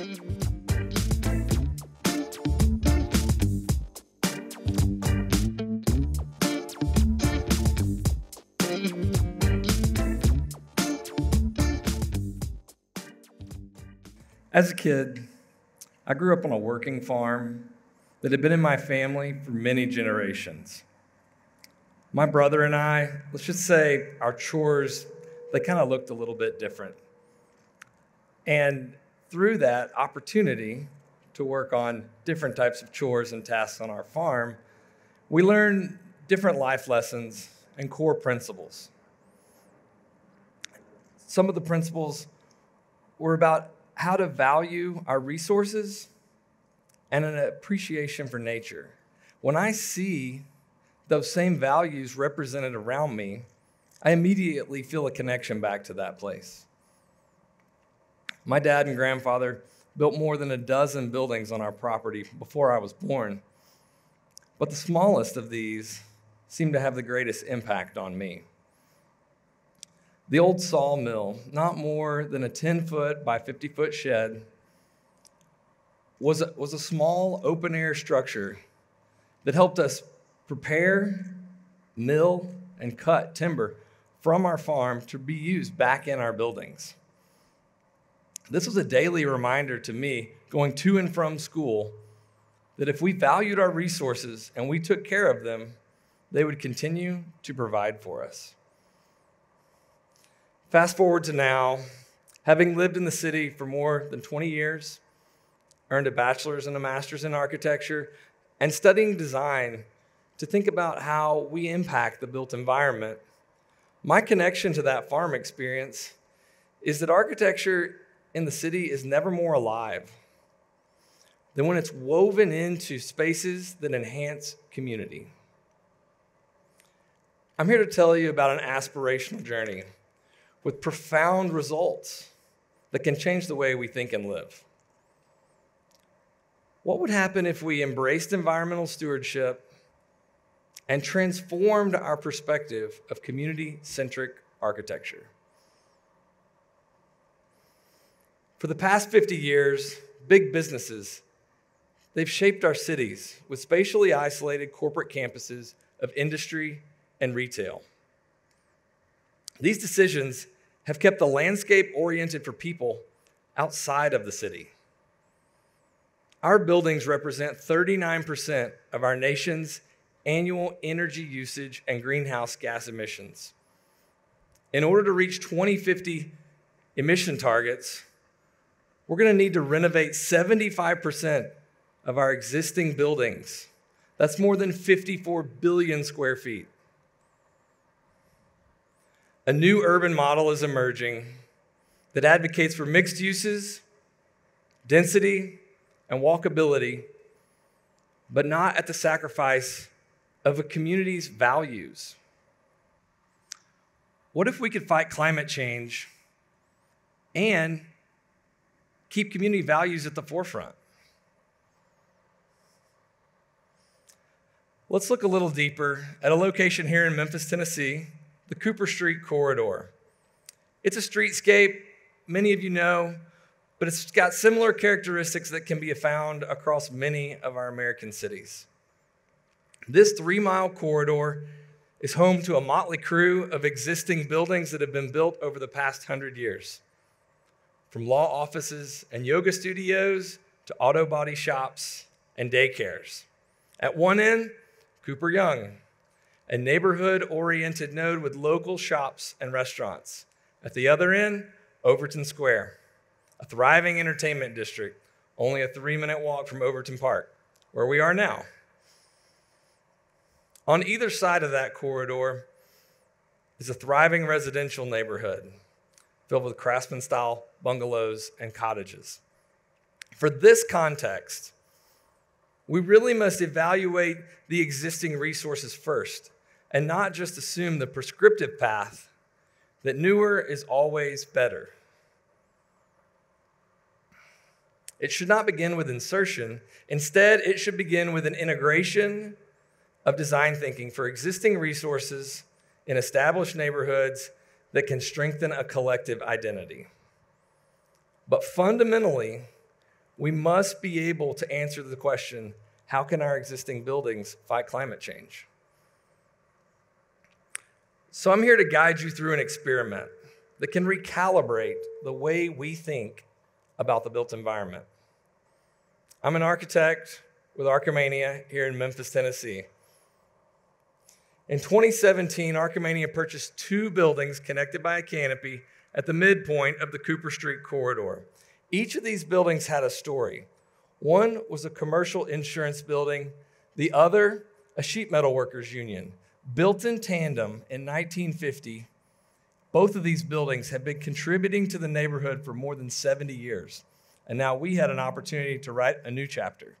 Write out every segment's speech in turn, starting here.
As a kid, I grew up on a working farm that had been in my family for many generations. My brother and I, let's just say our chores, they kind of looked a little bit different. And through that opportunity to work on different types of chores and tasks on our farm, we learned different life lessons and core principles. Some of the principles were about how to value our resources and an appreciation for nature. When I see those same values represented around me, I immediately feel a connection back to that place. My dad and grandfather built more than a dozen buildings on our property before I was born, but the smallest of these seemed to have the greatest impact on me. The old sawmill, not more than a 10 foot by 50 foot shed, was a, was a small open air structure that helped us prepare, mill, and cut timber from our farm to be used back in our buildings. This was a daily reminder to me going to and from school that if we valued our resources and we took care of them, they would continue to provide for us. Fast forward to now, having lived in the city for more than 20 years, earned a bachelor's and a master's in architecture, and studying design to think about how we impact the built environment. My connection to that farm experience is that architecture in the city is never more alive than when it's woven into spaces that enhance community. I'm here to tell you about an aspirational journey with profound results that can change the way we think and live. What would happen if we embraced environmental stewardship and transformed our perspective of community centric architecture? For the past 50 years, big businesses they've shaped our cities with spatially isolated corporate campuses of industry and retail. These decisions have kept the landscape oriented for people outside of the city. Our buildings represent 39% of our nation's annual energy usage and greenhouse gas emissions. In order to reach 2050 emission targets, we're going to need to renovate 75% of our existing buildings. That's more than 54 billion square feet. A new urban model is emerging that advocates for mixed uses, density, and walkability, but not at the sacrifice of a community's values. What if we could fight climate change and keep community values at the forefront? Let's look a little deeper at a location here in Memphis, Tennessee the Cooper Street corridor. It's a streetscape, many of you know, but it's got similar characteristics that can be found across many of our American cities. This three mile corridor is home to a motley crew of existing buildings that have been built over the past hundred years. From law offices and yoga studios to auto body shops and daycares. At one end, Cooper Young, a neighborhood oriented node with local shops and restaurants. At the other end, Overton Square, a thriving entertainment district, only a three minute walk from Overton Park, where we are now. On either side of that corridor is a thriving residential neighborhood filled with craftsman style bungalows and cottages. For this context, we really must evaluate the existing resources first and not just assume the prescriptive path that newer is always better. It should not begin with insertion. Instead, it should begin with an integration of design thinking for existing resources in established neighborhoods that can strengthen a collective identity. But fundamentally, we must be able to answer the question how can our existing buildings fight climate change? So I'm here to guide you through an experiment that can recalibrate the way we think about the built environment. I'm an architect with Archimania here in Memphis, Tennessee. In 2017, Archimania purchased two buildings connected by a canopy at the midpoint of the Cooper Street corridor. Each of these buildings had a story. One was a commercial insurance building, the other, a sheet metal workers union. Built in tandem in 1950, both of these buildings have been contributing to the neighborhood for more than 70 years. And now we had an opportunity to write a new chapter.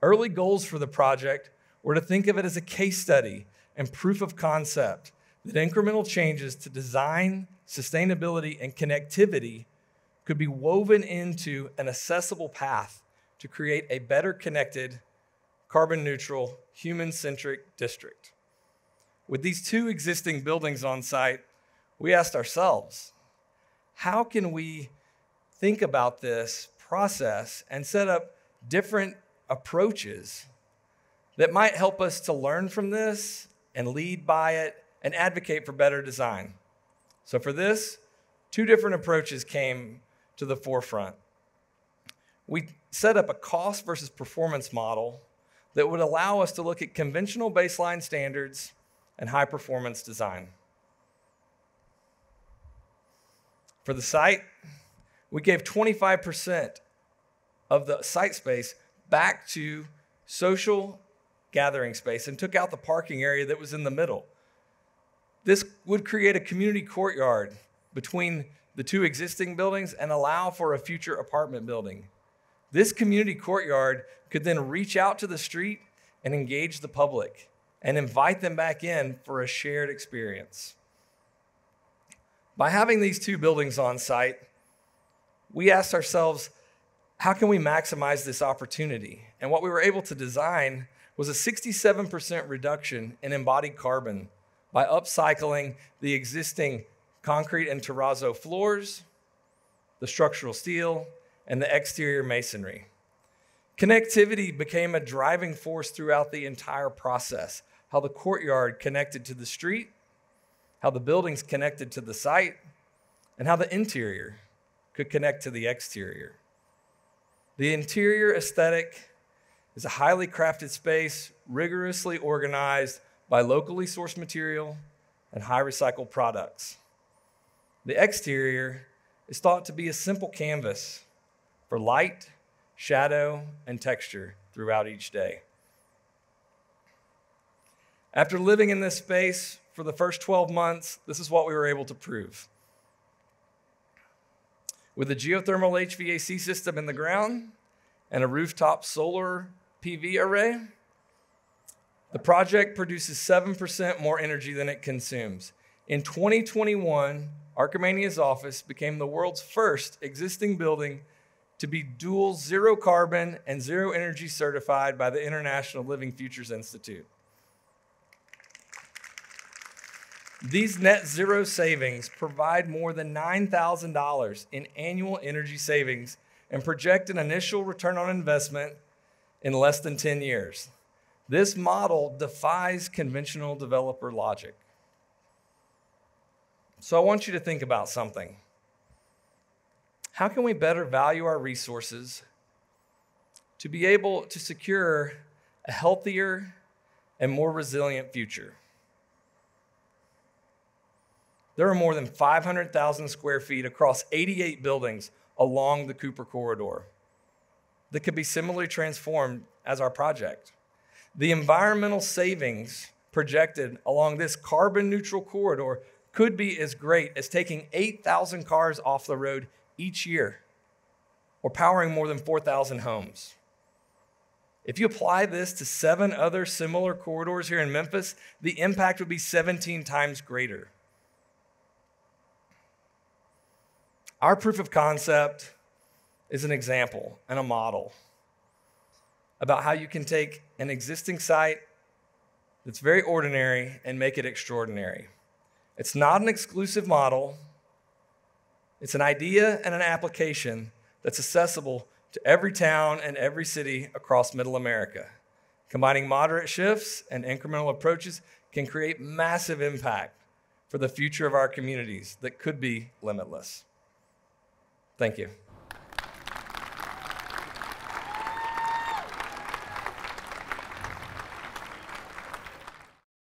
Early goals for the project were to think of it as a case study and proof of concept that incremental changes to design, sustainability, and connectivity could be woven into an accessible path to create a better connected, carbon neutral, human centric district. With these two existing buildings on site, we asked ourselves how can we think about this process and set up different approaches that might help us to learn from this and lead by it and advocate for better design. So, for this, two different approaches came to the forefront. We set up a cost versus performance model that would allow us to look at conventional baseline standards and high performance design. For the site, we gave 25% of the site space back to social gathering space and took out the parking area that was in the middle. This would create a community courtyard between the two existing buildings and allow for a future apartment building. This community courtyard could then reach out to the street and engage the public and invite them back in for a shared experience. By having these two buildings on site, we asked ourselves, how can we maximize this opportunity? And what we were able to design was a 67% reduction in embodied carbon by upcycling the existing concrete and terrazzo floors, the structural steel, and the exterior masonry. Connectivity became a driving force throughout the entire process. How the courtyard connected to the street, how the buildings connected to the site, and how the interior could connect to the exterior. The interior aesthetic is a highly crafted space, rigorously organized by locally sourced material and high recycled products. The exterior is thought to be a simple canvas for light, shadow, and texture throughout each day. After living in this space for the first 12 months, this is what we were able to prove. With a geothermal HVAC system in the ground and a rooftop solar PV array, the project produces 7% more energy than it consumes. In 2021, Archimania's office became the world's first existing building to be dual zero carbon and zero energy certified by the International Living Futures Institute. These net zero savings provide more than $9,000 in annual energy savings and project an initial return on investment in less than 10 years. This model defies conventional developer logic. So I want you to think about something. How can we better value our resources to be able to secure a healthier and more resilient future? There are more than 500,000 square feet across 88 buildings along the Cooper Corridor that could be similarly transformed as our project. The environmental savings projected along this carbon neutral corridor could be as great as taking 8,000 cars off the road each year or powering more than 4,000 homes. If you apply this to seven other similar corridors here in Memphis, the impact would be 17 times greater. Our proof of concept is an example and a model about how you can take an existing site that's very ordinary and make it extraordinary. It's not an exclusive model, it's an idea and an application that's accessible to every town and every city across middle America. Combining moderate shifts and incremental approaches can create massive impact for the future of our communities that could be limitless. Thank you.